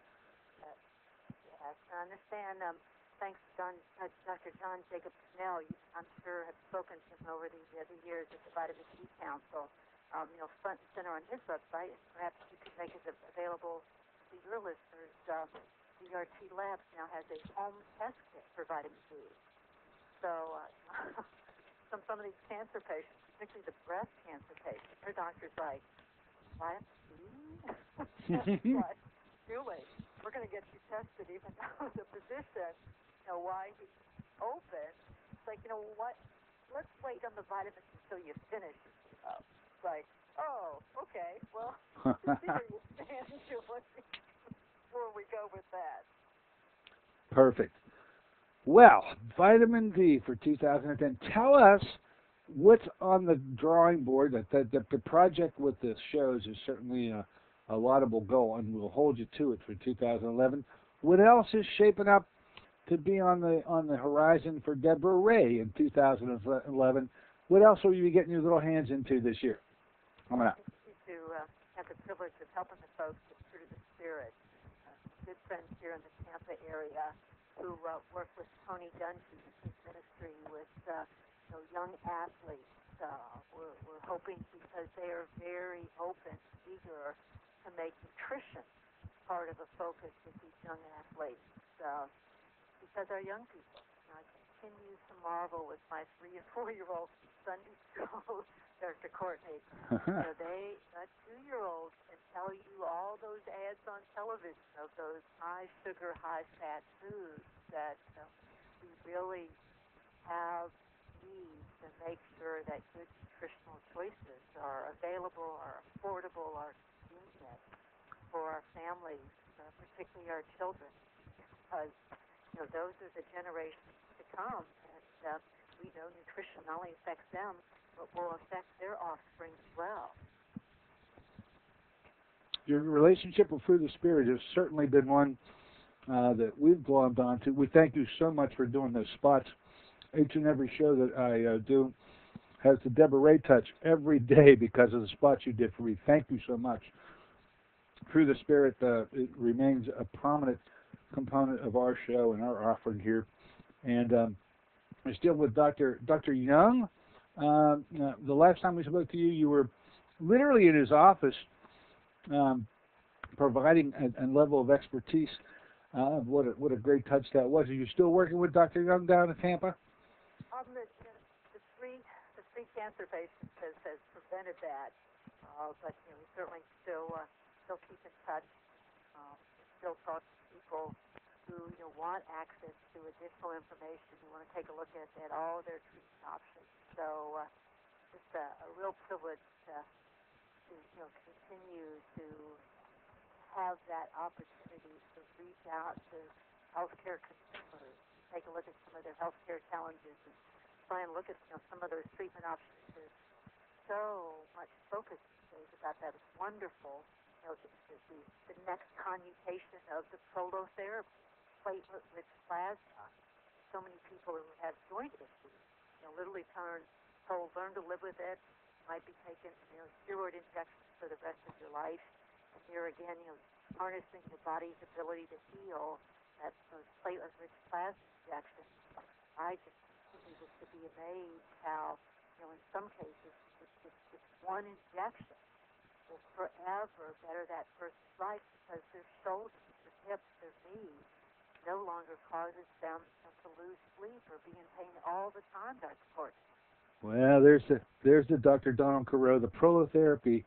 Speaker 5: Yes, I understand. Um, thanks to John, uh, Dr. John Jacob Cannell, you, I'm sure have spoken to him over the, uh, the years at the Vitamin D Council. Um, you know, front and center on his website, perhaps you could make it available to your listeners. Uh, ZRT Labs now has a home test kit for vitamin D. So uh, some some of these cancer patients, particularly the breast cancer patients, Her doctor's like, what? Julie, we're going to get you tested, even though the physician, you know, why he's open. It's like, you know what? Let's wait on the vitamins until you finish. Uh, it's like, oh, okay. Well, see where you stand, Julie, before we go with that.
Speaker 2: Perfect. Well, vitamin D for 2010. Tell us what's on the drawing board. That the, project with the shows is certainly a, a laudable goal, and we'll hold you to it for 2011. What else is shaping up to be on the on the horizon for Deborah Ray in 2011? What else will you be getting your little hands into this year? Coming up.
Speaker 5: to uh, have the privilege of helping the folks with Fruit the Spirit. Uh, good friends here in the Tampa area who uh, work with Tony Dungy his ministry with uh, know, young athletes. Uh, we're, we're hoping because they are very open, eager to make nutrition part of a focus with these young athletes. Uh, because our young people, I continue to marvel with my three and four year old Sunday school, Dr. Courtney, you know, they, a two-year-old can tell you all those ads on television of those high sugar, high fat foods that uh, we really have need to make sure that good nutritional choices are available, are affordable, are convenient for our families, uh, particularly our children, because you know those are the generations to come, and uh, we know nutrition not only affects them but will affect their offspring as well.
Speaker 2: Your relationship with Fruit of the Spirit has certainly been one uh, that we've glommed onto. We thank you so much for doing those spots. Each and every show that I uh, do has the Deborah Ray touch every day because of the spots you did for me. Thank you so much. Through the Spirit uh, it remains a prominent component of our show and our offering here. And um, we're still with Dr. Dr. Young. Um, uh, the last time we spoke to you, you were literally in his office um, providing a, a level of expertise. Uh, what a, what a great touch that was. Are you still working with Dr. Young down in Tampa?
Speaker 5: Um, the, the three the three cancer patients has, has prevented that, uh, but you know, we certainly still uh, still keep in touch. Um, still talk to people who you know want access to additional information. who want to take a look at, at all their treatment options. So uh, it's a, a real privilege to, to to you know continue to have that opportunity to reach out to healthcare consumers, take a look at some of their healthcare challenges, and try and look at you know some of those treatment options. There's so much focus these about that. Wonderful. You know, the, the, the next conmutation of the prolotherapy, platelet-rich plasma. So many people who have joint issues, you know, literally turn told learn to live with it. Might be taking you know steroid injections for the rest of your life. And here again, you know, harnessing your body's ability to heal that those platelet-rich plasma injections. I just just to be amazed how you know in some cases it's just this one injection will forever better that person's life because their shoulders, their hips, their knees no longer causes them to lose sleep or be in pain all the time, Dr. Courtney.
Speaker 2: Well, there's the there's the Dr. Donald Carrow. The prolotherapy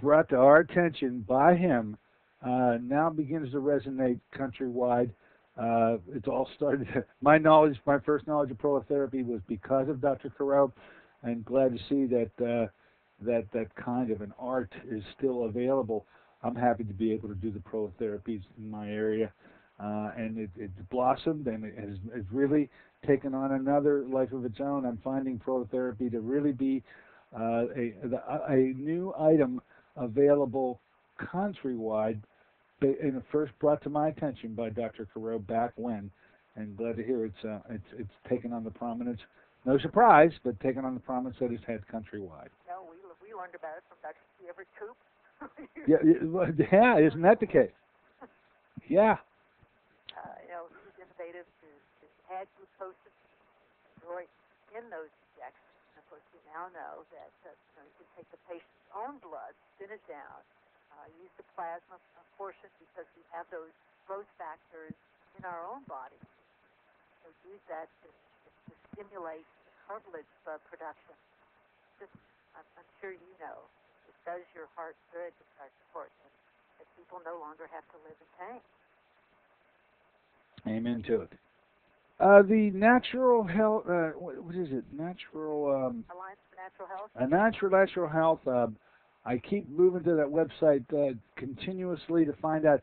Speaker 2: brought to our attention by him uh, now begins to resonate countrywide. Uh, it's all started. My knowledge, my first knowledge of prolotherapy was because of Dr. Carrow, and glad to see that uh, that that kind of an art is still available. I'm happy to be able to do the protherapies in my area, uh, and it, it's blossomed and it has, has really taken on another life of its own. I'm finding prolotherapy to really be uh, a, a new item available countrywide, and first brought to my attention by Dr. Carrow back when, and glad to hear it's uh, it's it's taken on the prominence. No surprise, but taken on the prominence that it's had countrywide.
Speaker 5: No, we we learned about it from Dr. Everett Koop.
Speaker 2: yeah, yeah, isn't that the case? Yeah.
Speaker 5: Uh, you know, he's innovative to, to add glucose in those injections. And of course, we now know that uh, you, know, you can take the patient's own blood, thin it down, uh, use the plasma portion because we have those growth factors in our own body. So use that to, to, to stimulate cartilage uh, production. Just, I'm, I'm sure you know, it does your heart good to start supporting it, that people no longer have to live in pain.
Speaker 2: Amen to it. Uh, the natural health, uh, what, what is it? Natural. Um,
Speaker 5: Alliance for Natural Health.
Speaker 2: A natural natural health. Um, I keep moving to that website uh, continuously to find out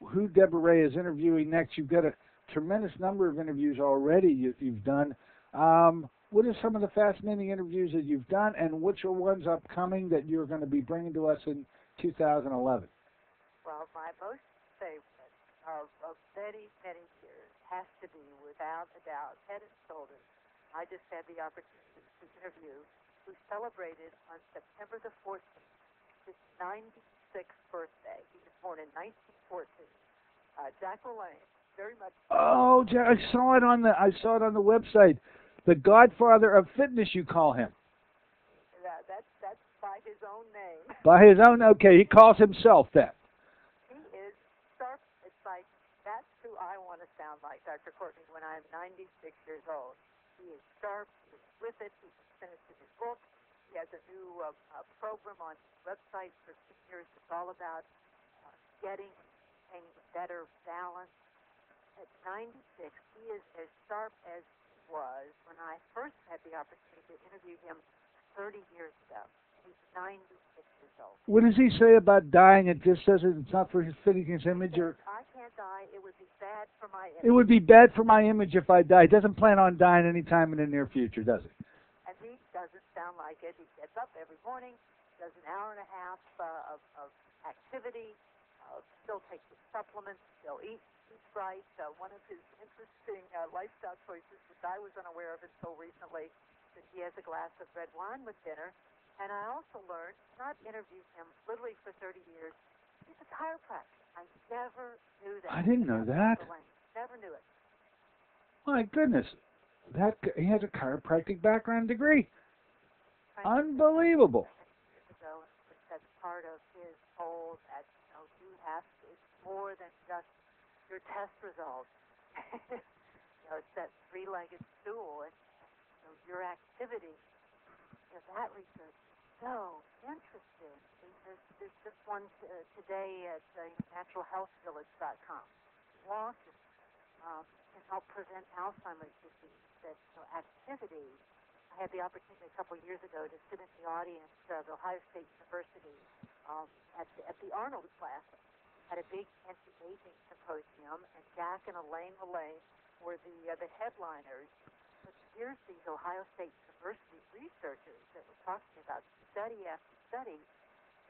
Speaker 2: who Deborah Ray is interviewing next. You've got a tremendous number of interviews already you, have done. Um, what are some of the fascinating interviews that you've done, and which are ones upcoming that you're going to be bringing to us in 2011?
Speaker 5: Well, my most favorite of, of many, many years has to be, without a doubt, head and shoulders. I just had the opportunity to interview who celebrated on September the 14th his 96th birthday. He was born in 1914. Uh, Jack LaLanne, very much.
Speaker 2: Oh, I saw it on the I saw it on the website. The Godfather of Fitness, you call him.
Speaker 5: That, that's that's by his own name.
Speaker 2: By his own. Okay, he calls himself that. He is.
Speaker 5: Sir, it's like that's who I want to sound like Dr. Courtney when I'm 96 years old. He is sharp. He's with it. He's finished his book. He has a new uh, uh, program on website for seniors. It's all about uh, getting a better balance. At 96, he is as sharp as he was when I first had the opportunity to interview him 30 years ago. He's 96 years old.
Speaker 2: What does he say about dying? It just says it's not for his fitting his image or.
Speaker 5: I can't die. It would be bad for my image.
Speaker 2: It would be bad for my image if I die. He doesn't plan on dying anytime in the near future, does he?
Speaker 5: Doesn't sound like it. He gets up every morning, does an hour and a half uh, of, of activity, uh, still takes his supplements, still eats, eats right. Uh, one of his interesting uh, lifestyle choices, which I was unaware of until recently, is that he has a glass of red wine with dinner. And I also learned, not interviewed him literally for 30 years, he's a chiropractor. I never knew that.
Speaker 2: I didn't know that.
Speaker 5: Never knew it.
Speaker 2: My goodness, that he has a chiropractic background degree. Unbelievable.
Speaker 5: So that's part of his whole that you know you have to, it's more than just your test results. you know, it's that three-legged stool and you know, your activity. You know, that research so interesting. There's, there's just one t- uh, today at uh, naturalhealthvillage.com. Walking um, can help prevent Alzheimer's disease. That you know, activity I had the opportunity a couple of years ago to sit in the audience of Ohio State University um, at, the, at the Arnold Classic at a big anti-aging symposium, and Jack and Elaine LaLanne were the uh, the headliners. But here's these Ohio State University researchers that were talking about study after study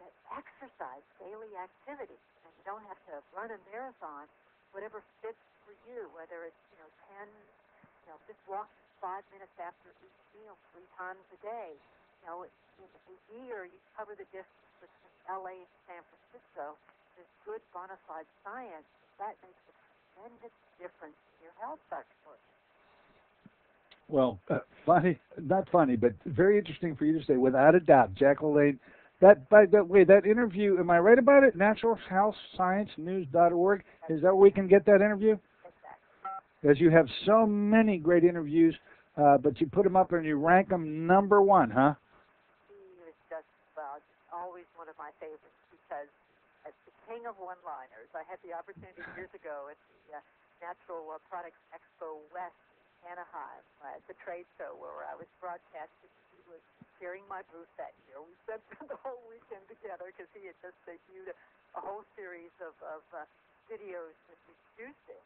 Speaker 5: that exercise daily activity, and you don't have to run a marathon. Whatever fits for you, whether it's you know ten, you know just walk five minutes after each meal three times a day. You know, in a year you cover the distance between LA and San Francisco there's good bona fide science, that makes a tremendous difference in your health actually.
Speaker 2: Well, uh, funny, not funny, but very interesting for you to say, without a doubt, Jack LaLanne. That, by the way, that interview, am I right about it? NaturalHealthScienceNews.org. Is that where we can get that interview?
Speaker 5: Exactly.
Speaker 2: As you have so many great interviews, uh, but you put them up and you rank them number one, huh?
Speaker 5: He was just, well, always one of my favorites because as the king of one-liners, I had the opportunity years ago at the uh, Natural uh, Products Expo West Anaheim uh, at the trade show where I was broadcasting. He was sharing my booth that year. We spent the whole weekend together because he had just debuted a, whole series of, of uh, videos introducing.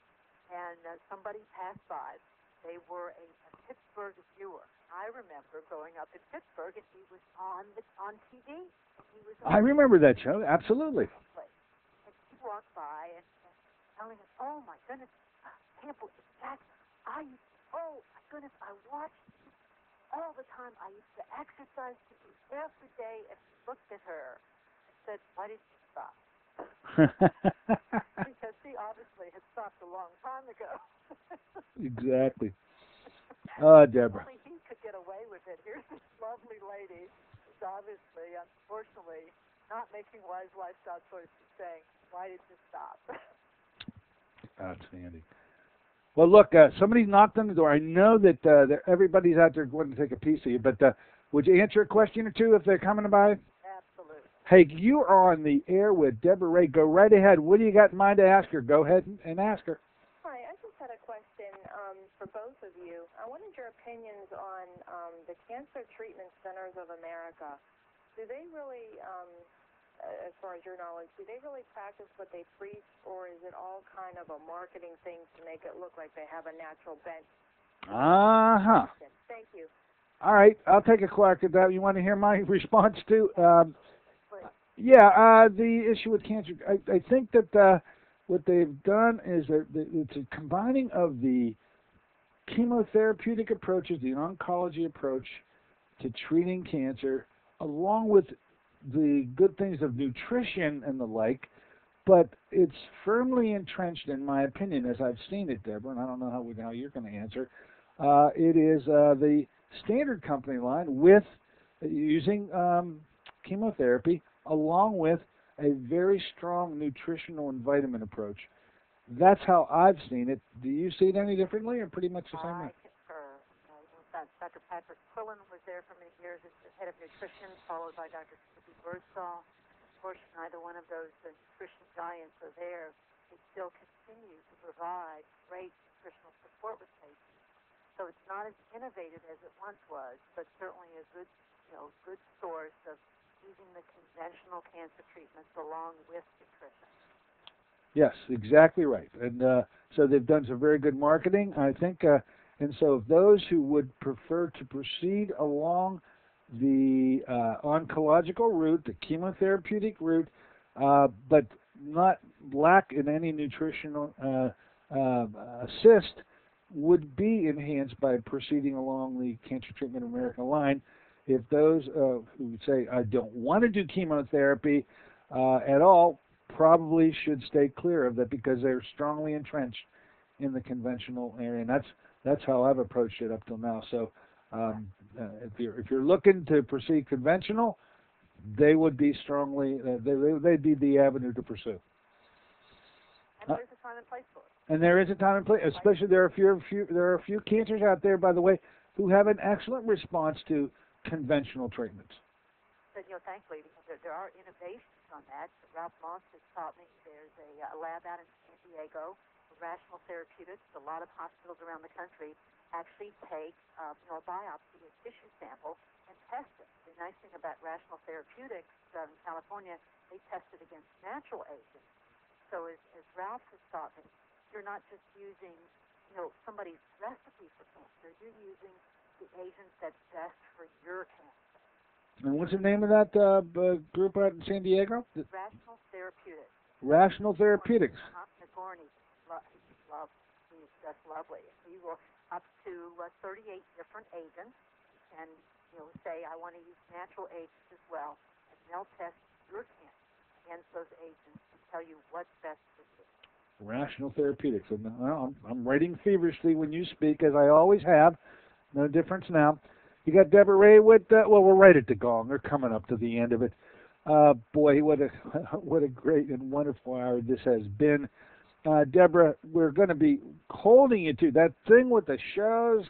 Speaker 5: And uh, somebody passed by. They were a, a Pittsburgh viewer. I remember growing up in Pittsburgh, and he was on the on TV. He was on
Speaker 2: I remember that show, absolutely.
Speaker 5: And he walked by and, and telling us, "Oh my goodness, uh, I can't believe that! I oh my goodness, I watched all the time. I used to exercise to you every day." And he looked at her and said, "Why did you stop?" because he obviously had stopped a long time ago.
Speaker 2: exactly. Oh, Deborah.
Speaker 5: He could get away with it. Here's this lovely lady who's obviously, unfortunately, not making wise lifestyle choices, saying, "Why did you stop?"
Speaker 2: Outstanding. Well, look, uh, somebody knocked on the door. I know that, uh, everybody's out there going to take a piece of you, but uh, would you answer a question or two if they're coming by?
Speaker 5: Absolutely.
Speaker 2: Hey, you are on the air with Deborah Ray. Go right ahead. What do you got in mind to ask her? Go ahead and, and ask her.
Speaker 6: Hi, I just had a question um, for both of you. I wanted your opinions on um, the Cancer Treatment Centers of America. Do they really, um, as far as your knowledge, do they really practice what they preach, or is it all kind of a marketing thing to make it look like they have a natural bent?
Speaker 2: Uh huh.
Speaker 6: Thank you.
Speaker 2: All right, I'll take a crack at that. You want to hear my response to? Um, yeah, uh, the issue with cancer. I, I think that uh, what they've done is that that it's a combining of the chemotherapeutic approaches, the oncology approach to treating cancer, along with the good things of nutrition and the like. But it's firmly entrenched, in my opinion, as I've seen it, Deborah, and I don't know how, how you're going to answer. Uh, it is uh, the standard company line with using um, chemotherapy along with a very strong nutritional and vitamin approach. That's how I've seen it. Do you see it any differently, or pretty much the same way?
Speaker 5: I concur. Uh, Dr. Patrick Quillin was there for many years as the head of nutrition, followed by Dr. Stevie Birdsall. Of course, neither one of those nutrition giants are there. They still continue to provide great nutritional support with patients. So it's not as innovative as it once was, but certainly a good, you know, good source of using the conventional cancer treatments along with nutrition.
Speaker 2: Yes, exactly right. And uh, so they've done some very good marketing, I think. Uh, and so those who would prefer to proceed along the uh, oncological route, the chemotherapeutic route, uh, but not lack in any nutritional uh, uh, assist, would be enhanced by proceeding along the Cancer Treatment America line. If those who would say, I don't want to do chemotherapy at all, probably should stay clear of that because they're strongly entrenched in the conventional area. And that's that's how I've approached it up till now. So um, uh, if you're if you're looking to proceed conventional, they would be strongly uh, they they'd be the avenue to pursue.
Speaker 5: And there's a time and place for it.
Speaker 2: And there is a time and place, especially there are a few, few there are a few cancers out there, by the way, who have an excellent response to conventional treatments.
Speaker 5: But, you know, thankfully, there, there are innovations on that. Ralph Moss has taught me there's a, a lab out in San Diego, Rational Therapeutics. A lot of hospitals around the country actually take uh, you know, a biopsy, a tissue sample, and test it. The nice thing about Rational Therapeutics um, in California, they test it against natural agents. So as, as Ralph has taught me, you're not just using you know somebody's recipe for cancer. You're using the agent that's best for your cancer.
Speaker 2: And what's the name of that uh, group out in San Diego?
Speaker 5: Rational Therapeutics.
Speaker 2: Rational Therapeutics.
Speaker 5: Uh-huh. He's love, he's just lovely. He will up to uh, 38 different agents, and you know say I want to use natural agents as well, and they'll test your cancer against those agents and tell you what's best for you.
Speaker 2: Rational Therapeutics. And well, I'm, I'm writing feverishly when you speak, as I always have. No difference now. You got Deborah Ray with. Uh, well, we're right at the gong. They're coming up to the end of it. Uh, boy, what a what a great and wonderful hour this has been. Uh, Deborah, we're going to be holding you to that thing with the shows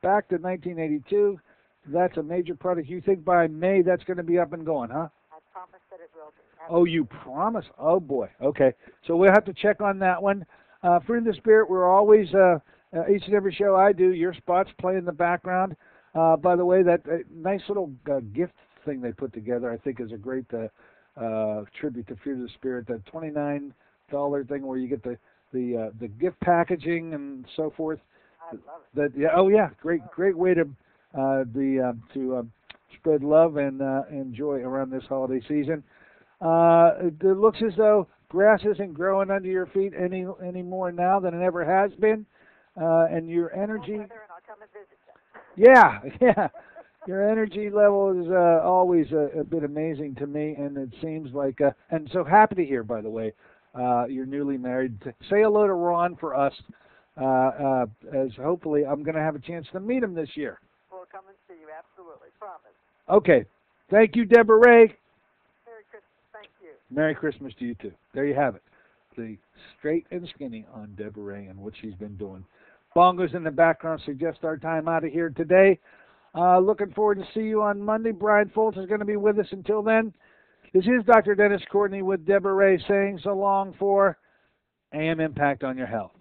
Speaker 2: back to 1982. That's a major product. You think by May that's going to be up and going, huh?
Speaker 5: I promise that it will be.
Speaker 2: Oh, you promise? Oh boy. Okay. So we'll have to check on that one. Uh, Fruit of the Spirit, we're always uh, uh, each and every show I do. Your spots play in the background. Uh, by the way, that uh, nice little uh, gift thing they put together, I think, is a great uh, uh, tribute to of the Spirit. That twenty-nine dollar thing where you get the the uh, the gift packaging and so forth.
Speaker 5: I love it.
Speaker 2: That yeah, oh yeah, great great way to uh, the uh, to uh, spread love and uh, and joy around this holiday season. Uh, it it looks as though grass isn't growing under your feet any any more now than it ever has been, uh, and your energy.
Speaker 5: Cold weather, and I'll come and visit you.
Speaker 2: Yeah, yeah. Your energy level is uh, always a, a bit amazing to me, and it seems like, uh, and so happy to hear, by the way, uh, you're newly married. Say hello to Ron for us, uh, uh, as hopefully I'm going to have a chance to meet him this year.
Speaker 5: We'll come and see you. Absolutely, promise.
Speaker 2: Okay. Thank you, Deborah Ray.
Speaker 5: Merry Christmas. Thank you.
Speaker 2: Merry Christmas to you too. There you have it. The straight and skinny on Deborah Ray and what she's been doing. Bongos in the background suggest our time out of here today. Uh, looking forward to see you on Monday. Brian Foltz is going to be with us until then. This is Dr. Dennis Courtney with Deborah Ray saying so long for AM Impact on Your Health.